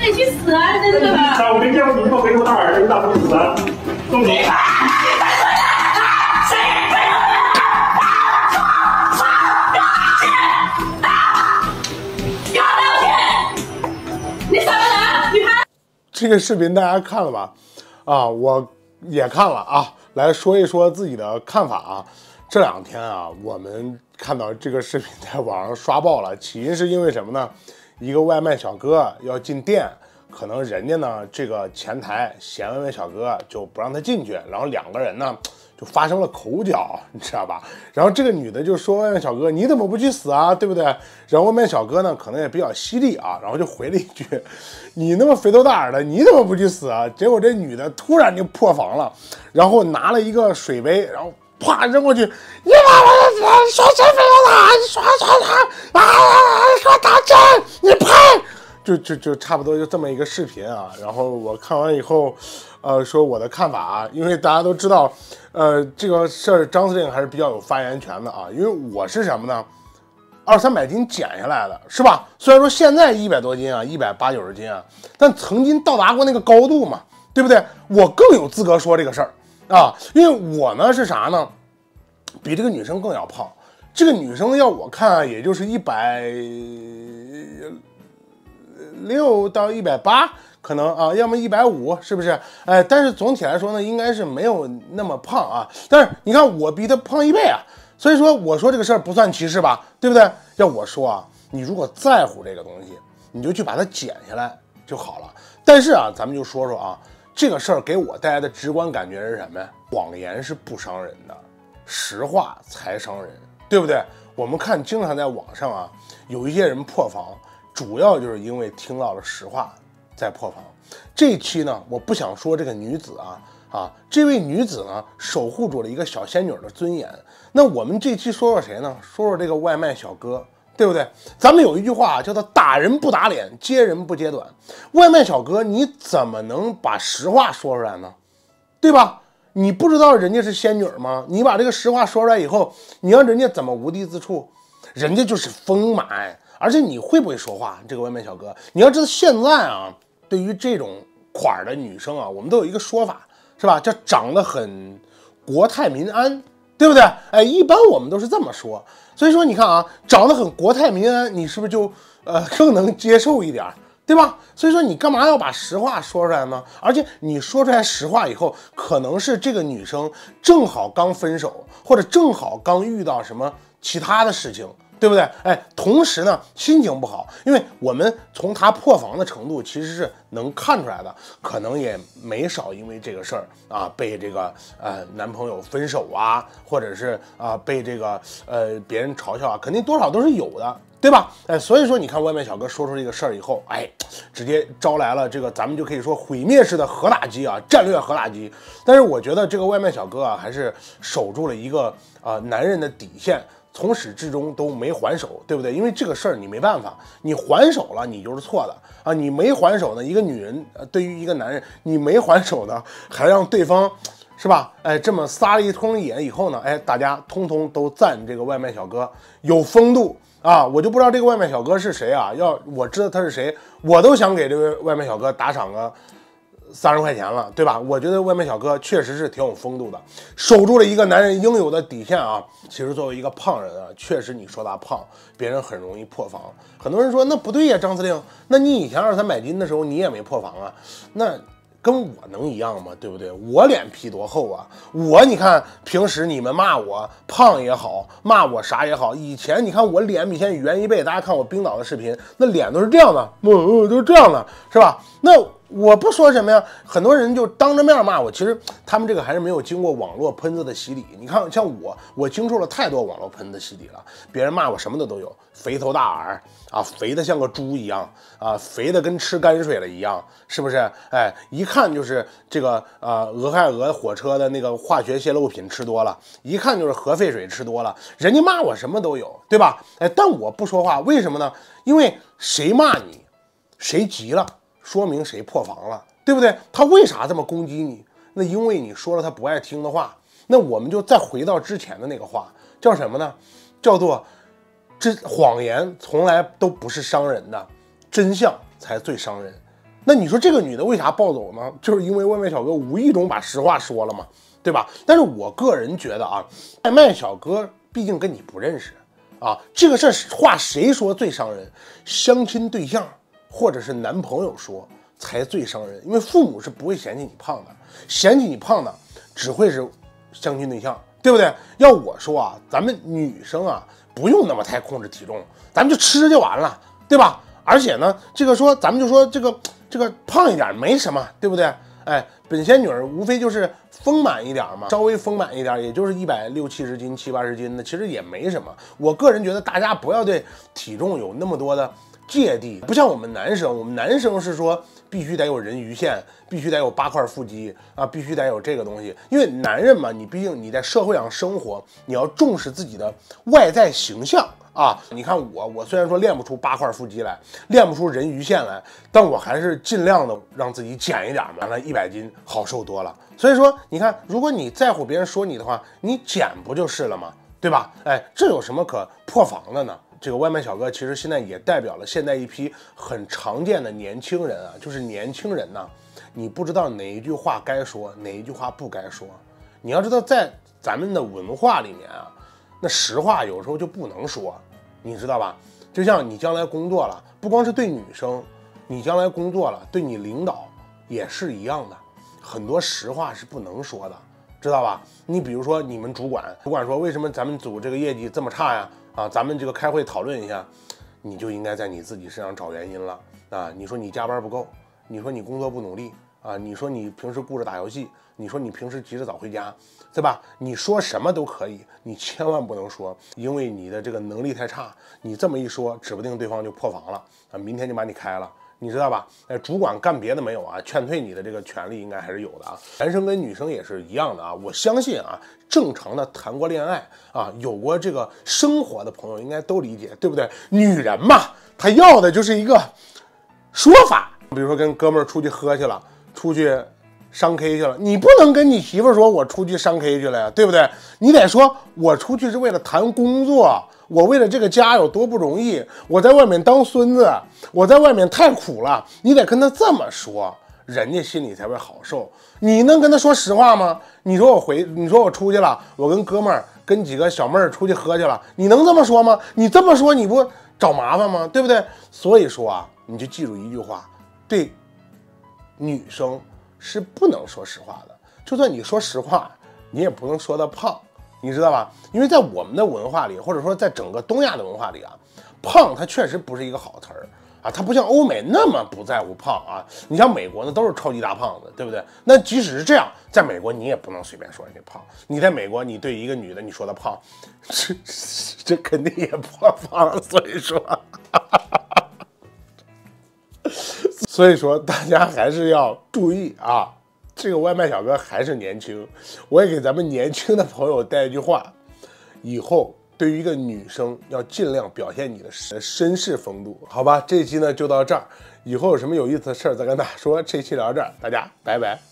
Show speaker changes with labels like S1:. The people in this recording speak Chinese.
S1: 你去死啊！真的。
S2: 我没见过你这么肥头大耳的，你咋不死啊？宋总。
S3: 这个视频大家看了吧？啊，我也看了啊，来说一说自己的看法啊。这两天啊，我们看到这个视频在网上刷爆了，起因是因为什么呢？一个外卖小哥要进店，可能人家呢这个前台嫌外卖小哥就不让他进去，然后两个人呢。就发生了口角，你知道吧？然后这个女的就说：“外卖小哥，你怎么不去死啊？对不对？”然后外卖小哥呢，可能也比较犀利啊，然后就回了一句：“你那么肥头大耳的，你怎么不去死啊？”结果这女的突然就破防了，然后拿了一个水杯，然后啪扔过去：“你把我的脸说谁肥头大耳？你说说他啊！说打针，你配？”就就就差不多就这么一个视频啊。然后我看完以后。呃，说我的看法啊，因为大家都知道，呃，这个事儿张司令还是比较有发言权的啊。因为我是什么呢？二三百斤减下来的，是吧？虽然说现在一百多斤啊，一百八九十斤啊，但曾经到达过那个高度嘛，对不对？我更有资格说这个事儿啊，因为我呢是啥呢？比这个女生更要胖。这个女生要我看啊，也就是一百六到一百八。可能啊，要么一百五，是不是？哎，但是总体来说呢，应该是没有那么胖啊。但是你看，我比她胖一倍啊，所以说我说这个事儿不算歧视吧，对不对？要我说啊，你如果在乎这个东西，你就去把它减下来就好了。但是啊，咱们就说说啊，这个事儿给我带来的直观感觉是什么呀？谎言是不伤人的，实话才伤人，对不对？我们看，经常在网上啊，有一些人破防，主要就是因为听到了实话。在破防，这期呢，我不想说这个女子啊啊，这位女子呢，守护住了一个小仙女的尊严。那我们这期说说谁呢？说说这个外卖小哥，对不对？咱们有一句话叫做“打人不打脸，揭人不揭短”。外卖小哥，你怎么能把实话说出来呢？对吧？你不知道人家是仙女吗？你把这个实话说出来以后，你让人家怎么无地自处？人家就是丰满，而且你会不会说话？这个外卖小哥，你要知道现在啊。对于这种款儿的女生啊，我们都有一个说法，是吧？叫长得很国泰民安，对不对？哎，一般我们都是这么说。所以说，你看啊，长得很国泰民安，你是不是就呃更能接受一点，对吧？所以说，你干嘛要把实话说出来呢？而且你说出来实话以后，可能是这个女生正好刚分手，或者正好刚遇到什么其他的事情。对不对？哎，同时呢，心情不好，因为我们从他破防的程度其实是能看出来的，可能也没少因为这个事儿啊被这个呃男朋友分手啊，或者是啊被这个呃别人嘲笑啊，肯定多少都是有的，对吧？哎，所以说你看外卖小哥说出这个事儿以后，哎，直接招来了这个咱们就可以说毁灭式的核打击啊，战略核打击。但是我觉得这个外卖小哥啊，还是守住了一个啊男人的底线。从始至终都没还手，对不对？因为这个事儿你没办法，你还手了，你就是错的啊！你没还手呢，一个女人呃对于一个男人，你没还手呢，还让对方，是吧？哎，这么撒了一通野以后呢，哎，大家通通都赞这个外卖小哥有风度啊！我就不知道这个外卖小哥是谁啊？要我知道他是谁，我都想给这位外卖小哥打赏个。三十块钱了，对吧？我觉得外卖小哥确实是挺有风度的，守住了一个男人应有的底线啊。其实作为一个胖人啊，确实你说他胖，别人很容易破防。很多人说那不对呀，张司令，那你以前二三百斤的时候你也没破防啊？那跟我能一样吗？对不对？我脸皮多厚啊！我你看平时你们骂我胖也好，骂我啥也好，以前你看我脸比现在圆一倍，大家看我冰岛的视频，那脸都是这样的，嗯，都是这样的，是吧？那。我不说什么呀，很多人就当着面骂我。其实他们这个还是没有经过网络喷子的洗礼。你看，像我，我经受了太多网络喷子洗礼了。别人骂我什么的都有，肥头大耳啊，肥的像个猪一样啊，肥的跟吃泔水了一样，是不是？哎，一看就是这个啊，俄亥俄火车的那个化学泄漏品吃多了，一看就是核废水吃多了。人家骂我什么都有，对吧？哎，但我不说话，为什么呢？因为谁骂你，谁急了。说明谁破防了，对不对？他为啥这么攻击你？那因为你说了他不爱听的话。那我们就再回到之前的那个话，叫什么呢？叫做这谎言从来都不是伤人的，真相才最伤人。那你说这个女的为啥暴走呢？就是因为外卖小哥无意中把实话说了嘛，对吧？但是我个人觉得啊，外卖小哥毕竟跟你不认识啊，这个事儿话谁说最伤人？相亲对象或者是男朋友说才最伤人，因为父母是不会嫌弃你胖的，嫌弃你胖的只会是相亲对象，对不对？要我说啊，咱们女生啊不用那么太控制体重，咱们就吃就完了，对吧？而且呢，这个说咱们就说这个。这个胖一点没什么，对不对？哎，本仙女儿无非就是丰满一点嘛，稍微丰满一点，也就是一百六七十斤、七八十斤的，其实也没什么。我个人觉得，大家不要对体重有那么多的芥蒂，不像我们男生，我们男生是说必须得有人鱼线，必须得有八块腹肌啊，必须得有这个东西。因为男人嘛，你毕竟你在社会上生活，你要重视自己的外在形象。啊，你看我，我虽然说练不出八块腹肌来，练不出人鱼线来，但我还是尽量的让自己减一点嘛，那一百斤好受多了。所以说，你看，如果你在乎别人说你的话，你减不就是了吗？对吧？哎，这有什么可破防的呢？这个外卖小哥其实现在也代表了现在一批很常见的年轻人啊，就是年轻人呢，你不知道哪一句话该说，哪一句话不该说。你要知道，在咱们的文化里面啊。那实话有时候就不能说，你知道吧？就像你将来工作了，不光是对女生，你将来工作了，对你领导也是一样的，很多实话是不能说的，知道吧？你比如说你们主管，主管说为什么咱们组这个业绩这么差呀？啊，咱们这个开会讨论一下，你就应该在你自己身上找原因了啊！你说你加班不够，你说你工作不努力。啊，你说你平时顾着打游戏，你说你平时急着早回家，对吧？你说什么都可以，你千万不能说，因为你的这个能力太差，你这么一说，指不定对方就破防了啊，明天就把你开了，你知道吧？哎，主管干别的没有啊，劝退你的这个权利应该还是有的啊。男生跟女生也是一样的啊，我相信啊，正常的谈过恋爱啊，有过这个生活的朋友应该都理解，对不对？女人嘛，她要的就是一个说法，比如说跟哥们儿出去喝去了。出去商 K 去了，你不能跟你媳妇说，我出去商 K 去了呀，对不对？你得说，我出去是为了谈工作，我为了这个家有多不容易，我在外面当孙子，我在外面太苦了。你得跟他这么说，人家心里才会好受。你能跟他说实话吗？你说我回，你说我出去了，我跟哥们儿、跟几个小妹儿出去喝去了，你能这么说吗？你这么说，你不找麻烦吗？对不对？所以说啊，你就记住一句话，对。女生是不能说实话的，就算你说实话，你也不能说她胖，你知道吧？因为在我们的文化里，或者说在整个东亚的文化里啊，胖它确实不是一个好词儿啊，它不像欧美那么不在乎胖啊。你像美国呢，都是超级大胖子，对不对？那即使是这样，在美国你也不能随便说人家胖。你在美国，你对一个女的你说她胖，这这肯定也破防了。所以说。所以说，大家还是要注意啊！这个外卖小哥还是年轻，我也给咱们年轻的朋友带一句话：以后对于一个女生，要尽量表现你的绅士风度，好吧？这期呢就到这儿，以后有什么有意思的事儿再跟大家说。这期聊到这儿，大家拜拜。